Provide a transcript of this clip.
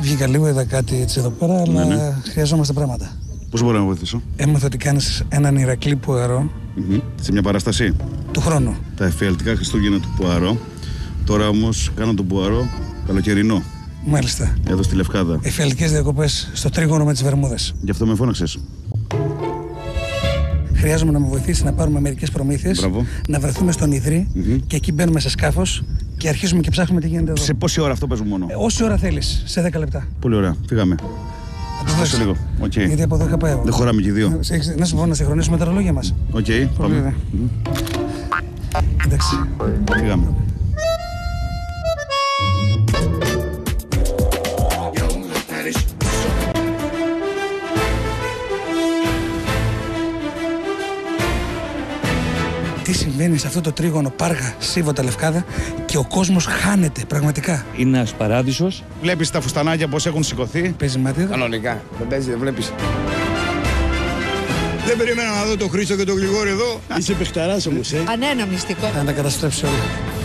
Βγήκα λίγο, είδα κάτι έτσι εδώ πέρα, αλλά ναι. χρειαζόμαστε πράγματα. Πώς μπορώ να βοηθήσω, Έμαθα ότι κάνεις έναν Ηρακλή Πουαρό Μμμ. Σε μια παράσταση; του χρόνου. Τα εφιαλτικά Χριστούγεννα του Πουαρό. Τώρα όμως κάνω τον Πουαρό καλοκαιρινό. Μάλιστα. Εδώ στη Λευκάδα. Εφιαλτικές διακοπές στο τρίγωνο με τις Βερμούδες. Γι' αυτό με φώναξες. Χρειάζομαι να με βοηθήσεις να πάρουμε μερικές προμήθειες, Μπράβο. να βρεθούμε στον ιδρυ Μμμ. και εκεί μπαίνουμε σε σκάφος και αρχίζουμε και ψάχνουμε τι γίνεται εδώ. Σε πόση ώρα αυτό παίζουμε μόνο; Ε, Όση ώρα θέλεις, σε 10 λεπτά. Πολύ ωραία. Φύγαμε. Θα το Δώσε δώσεις. λίγο. Οκ. Γιατί από εδώ είχα πάει εγώ. Δεν χωράμε και οι δύο. Σε έχεις- Να σου πω να συγχρονίσουμε τα ρολόγια μας. Οκ, ωραία. πάμε. Μμ. Εντάξει. Φύγαμε. Τι συμβαίνει σε αυτό το τρίγωνο Πάργα, Σίβωτα, Λευκάδα και ο κόσμος χάνεται πραγματικά. Είναι ένας παράδεισος. Βλέπεις τα φουστανάκια πώς έχουν σηκωθεί; Παίζει μάτι εδώ. Κανονικά. Δεν παίζει, δεν βλέπεις. Δεν περίμενα να δω τον Χρήστο και τον Γρηγόρη εδώ. Είσαι παιχταράς όμως, ε. Α, ναι, ένα μυστικό. Θα τα καταστρέψει όλα.